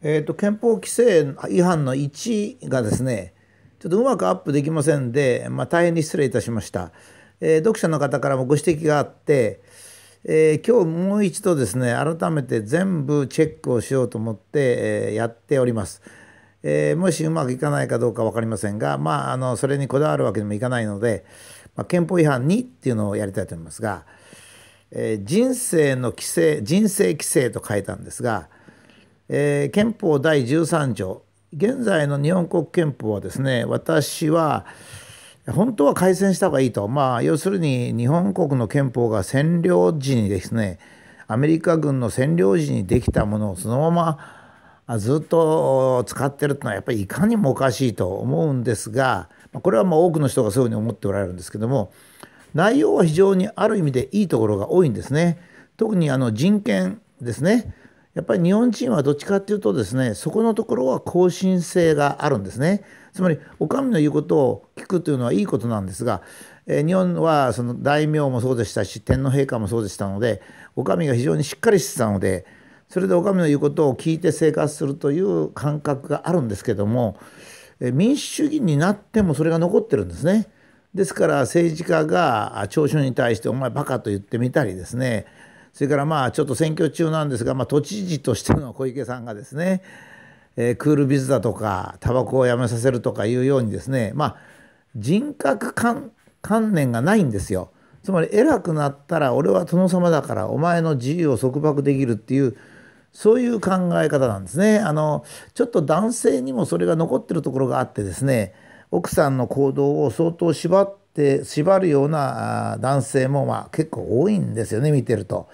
えーと、憲法規制違反の1がですねちょっとうまくアップできませんで、まあ、大変に失礼いたしました、えー、読者の方からもご指摘があって、えー、今日もう一度ですね改めて全部チェックをしようと思って、えー、やっております、えもしうまくいかないかどうか分かりませんがまああのそれにこだわるわけにもいかないので、まあ、憲法違反2っていうのをやりたいと思いますが、え人生の規制人生規制と書いたんですがえー、憲法第13条。現在の日本国憲法はですね私は本当は改正した方がいいと。まあ要するに日本国の憲法が占領時にですねアメリカ軍の占領時にできたものをそのままずっと使ってるってのはやっぱりいかにもおかしいと思うんですがこれはまあ多くの人がそういうふうに思っておられるんですけども内容は非常にある意味でいいところが多いんですね。特にあの人権ですね。やっぱり日本人はどっちかっていうとですねそこのところは更新性があるんですねつまりお上の言うことを聞くというのはいいことなんですが、えー、日本はその大名もそうでしたし天皇陛下もそうでしたのでお上が非常にしっかりしてたのでそれでお上の言うことを聞いて生活するという感覚があるんですけども、えー、民主主義になってもそれが残ってるんですね。ですから政治家が聴衆に対して「お前バカ」と言ってみたりですねそれからまあちょっと選挙中なんですが、まあ、都知事としての小池さんがですね、えー、クールビズだとかタバコをやめさせるとかいうようにですねまあ人格観念がないんですよ。つまり偉くなったら俺は殿様だからお前の自由を束縛できるっていうそういう考え方なんですね。あのちょっと男性にもそれが残ってるところがあってですね奥さんの行動を相当縛っって縛るような男性もまあ結構多いんですよね見てると。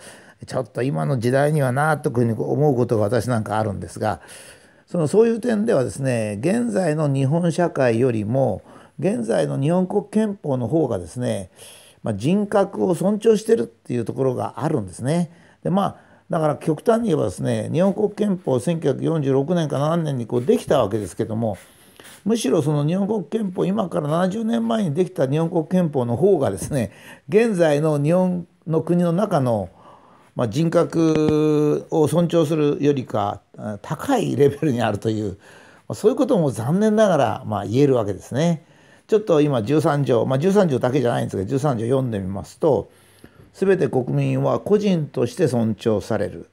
ちょっと今の時代にはなというふうに思うことが私なんかあるんですがそのそういう点ではですね現在の日本社会よりも現在の日本国憲法の方がですね、まあ、人格を尊重してるっていうところがあるんですね。でまあだから極端に言えばですね日本国憲法1946年か7年にこうできたわけですけどもむしろその日本国憲法今から70年前にできた日本国憲法の方がですね現在の日本の国の中の、まあ、人格を尊重するよりか高いレベルにあるというまあそういうことも残念ながらまあ言えるわけですね。ちょっと今13条、まあ、13条だけじゃないんですが13条読んでみますと「すべて国民は個人として尊重される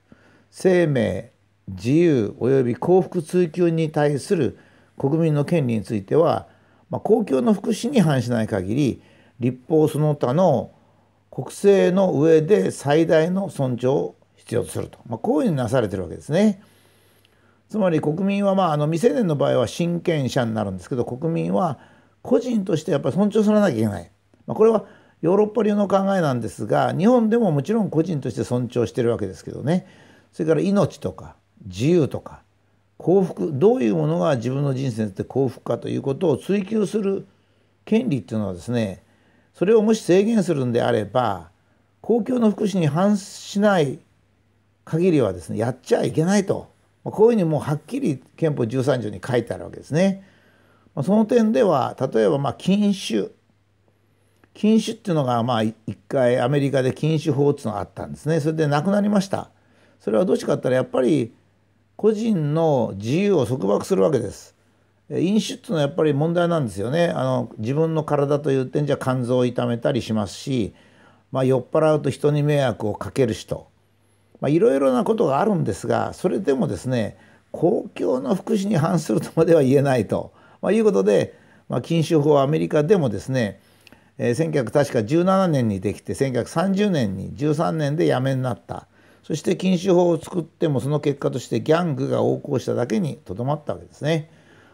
生命自由及び幸福追求に対する国民の権利については、まあ、公共の福祉に反しない限り立法その他の国政の上で最大の尊重を必要とすると、まあ、こういうふうになされてるわけですね。つまり国民はまああの未成年の場合は親権者になるんですけど国民は個人としてやっぱり尊重されなきゃいけない。まあ、これはヨーロッパ流の考えなんですが日本でももちろん個人として尊重してるわけですけどねそれから命とか自由とか幸福どういうものが自分の人生にとって幸福かということを追求する権利っていうのはですねそれをもし制限するんであれば公共の福祉に反しない限りはですねやっちゃいけないとこういうふうにもうはっきり憲法13条に書いてあるわけですね。その点では例えばまあ禁酒禁酒っていうのがまあ一回アメリカで禁酒法っていうのがあったんですねそれでなくなりました。それはどうしかって言ったらやっぱり個人の自由を束縛するわけです。飲酒っていうのはやっぱり問題なんですよね。あの自分の体という点じゃ肝臓を痛めたりしますし、まあ、酔っ払うと人に迷惑をかける人、まあ、いろいろなことがあるんですがそれでもですね公共の福祉に反するとまでは言えないと、まあ、いうことで、まあ、禁酒法はアメリカでもですね、えー、1917年にできて1930年に13年でやめになった。そして禁酒法を作ってもその結果としてギャングが横行しただけにとどまったわけですね。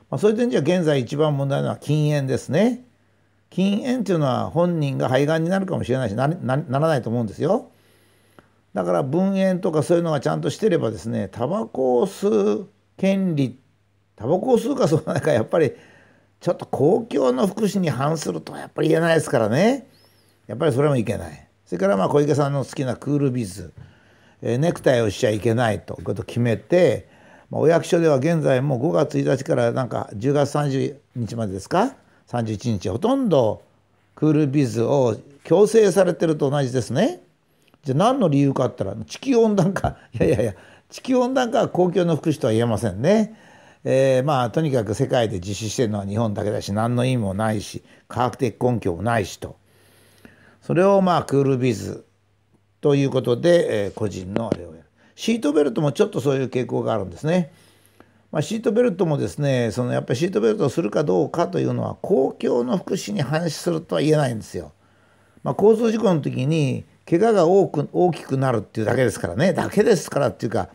まあ、そういう点じゃ現在一番問題なのは禁煙ですね。禁煙っていうのは本人が肺がんになるかもしれないしならないと思うんですよ。だから分煙とかそういうのがちゃんとしてればですねタバコを吸う権利タバコを吸うか吸わないかやっぱりちょっと公共の福祉に反するとはやっぱり言えないですからねやっぱりそれもいけない。それからまあ小池さんの好きなクールビズネクタイをしちゃいけないということを決めて、まあ、お役所では現在も5月1日からなんか10月30日までですか？31日ほとんどクールビズを強制されてると同じですね。じゃあ何の理由かって言ったら地球温暖化 いやいやいや地球温暖化は公共の福祉とは言えませんね。えー、まあとにかく世界で実施してるのは日本だけだし何の意味もないし科学的根拠もないしとそれをまあクールビズということで、えー、個人のあれをやるシートベルトもちょっとそういう傾向があるんですね。まあ、シートベルトもですねそのやっぱりシートベルトをするかどうかというのは公共の福祉に反するとは言えないんですよ。まあ、交通事故の時に怪我が多く大きくなるっていうだけですからねだけですからっていうか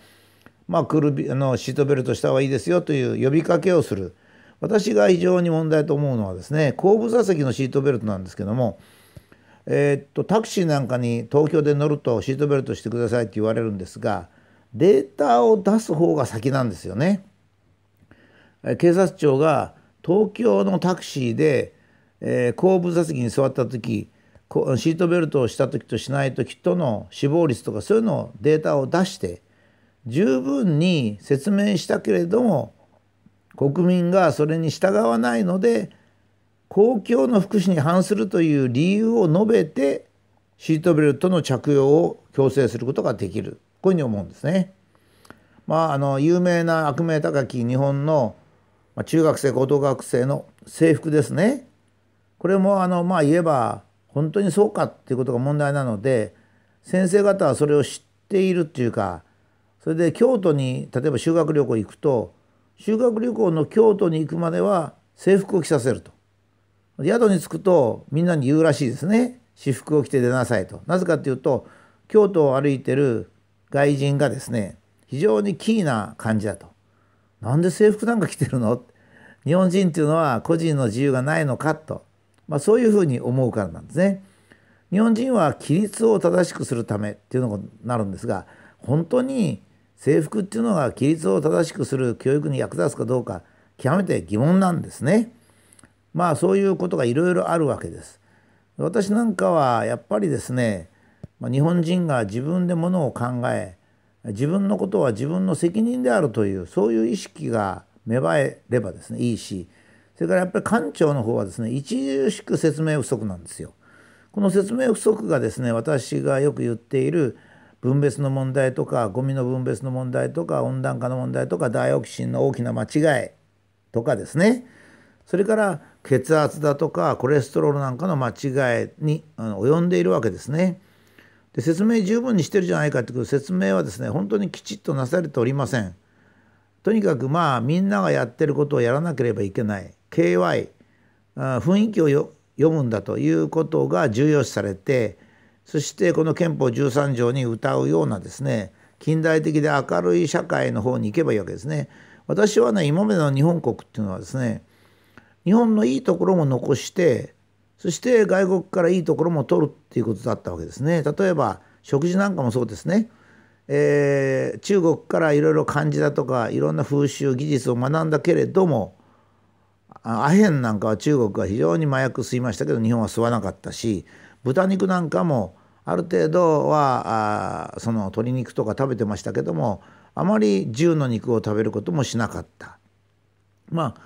まあ、クールあのシートベルトした方がいいですよという呼びかけをする私が非常に問題と思うのはですね後部座席のシートベルトなんですけども、えー、っとタクシーなんかに東京で乗るとシートベルトしてくださいって言われるんですがデータを出す方が先なんですよね。警察庁が東京のタクシーで、えー、後部座席に座った時シートベルトをした時としない時との死亡率とかそういうのをデータを出して十分に説明したけれども国民がそれに従わないので公共の福祉に反するという理由を述べてシートベルトの着用を強制することができるこういうふうに思うんですね。まあ、あの有名な悪名高き日本の中学生高等学生の制服ですね。これもあのまあ言えば本当にそうかっていうことが問題なので先生方はそれを知っているっていうかそれで京都に例えば修学旅行行くと修学旅行の京都に行くまでは制服を着させると宿に着くとみんなに言うらしいですね。私服を着て出なさいと。なぜかっていうと京都を歩いてる外人がですね非常にキーな感じだと。なんで制服なんか着てるの？日本人っていうのは個人の自由がないのかと、まあ、そういうふうに思うからなんですね。日本人は規律を正しくするためっていうのになるんですが本当に制服っていうのが規律を正しくする教育に役立つかどうか極めて疑問なんですね。まあそういうことがいろいろあるわけです。私なんかはやっぱりですね、日本人が自分でものを考え自分のことは自分の責任であるというそういう意識が芽生えればですねいいしそれからやっぱり官庁の方はですね著しく説明不足なんですよ。この説明不足がですね私がよく言っている分別の問題とかゴミの分別の問題とか温暖化の問題とかダイオキシンの大きな間違いとかですねそれから血圧だとかコレステロールなんかの間違いに及んでいるわけですね。で説明十分にしてるじゃないかという説明はですね本当にきちっとなされておりません。とにかくまあみんながやってることをやらなければいけない KY 雰囲気を読むんだということが重要視されてそしてこの憲法13条に歌うようなですね近代的で明るい社会の方に行けばいいわけですね。私はね今までの日本国っていうのはですね日本のいいところも残してそして外国からいいところも取るっていうことだったわけですね。例えば食事なんかもそうですね。えー、中国からいろいろ漢字だとかいろんな風習技術を学んだけれどもアヘンなんかは中国は非常に麻薬吸いましたけど日本は吸わなかったし豚肉なんかもある程度はあその鶏肉とか食べてましたけどもあまり銃の肉を食べることもしなかった。まあ、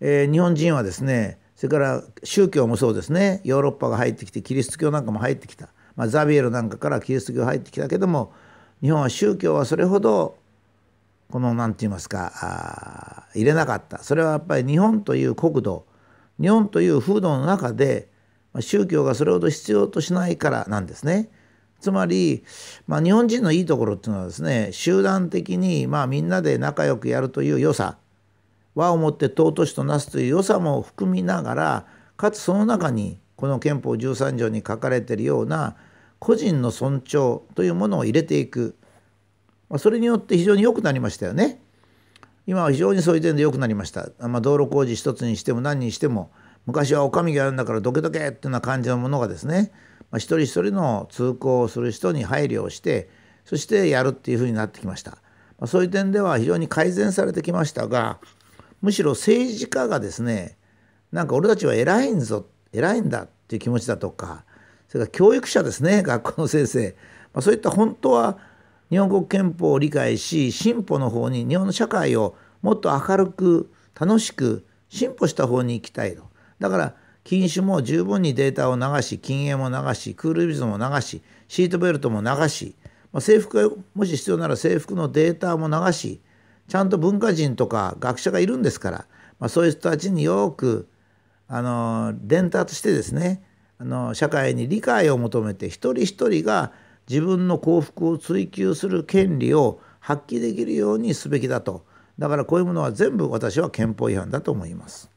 えー、日本人はですねそれから宗教もそうですね。ヨーロッパが入ってきてキリスト教なんかも入ってきた、まあ、ザビエルなんかからキリスト教入ってきたけども日本は宗教はそれほどこの何て言いますかあ入れなかった。それはやっぱり日本という国土日本という風土の中で宗教がそれほど必要としないからなんですね。つまり、まあ、日本人のいいところっていうのはですね集団的にまあみんなで仲良くやるという良さ。和をもって尊しとなすという良さも含みながらかつその中にこの憲法13条に書かれているような個人の尊重というものを入れていく、まあ、それによって非常に良くなりましたよね。今は非常にそういう点で良くなりました。まあ、道路工事一つにしても何にしても昔はお上がやるんだからどけどけっていうような感じのものがですね、まあ、一人一人の通行をする人に配慮をしてそしてやるっていうふうになってきました。まあ、そういう点では非常に改善されてきましたがむしろ政治家がですねなんか俺たちは偉いんぞ偉いんだっていう気持ちだとかそれから教育者ですね 学校の先生、まあ、そういった本当は日本国憲法を理解し進歩の方に日本の社会をもっと明るく楽しく進歩した方に行きたいと。だから禁酒も十分にデータを流し禁煙も流しクールビズも流しシートベルトも流しま、制服がもし必要なら制服のデータも流しちゃんと文化人とか学者がいるんですから、まあ、そういう人たちによくあの伝達してですねあの社会に理解を求めて一人一人が自分の幸福を追求する権利を発揮できるようにすべきだとだからこういうものは全部私は憲法違反だと思います。